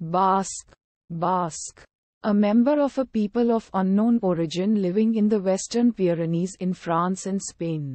Basque. Basque. A member of a people of unknown origin living in the Western Pyrenees in France and Spain.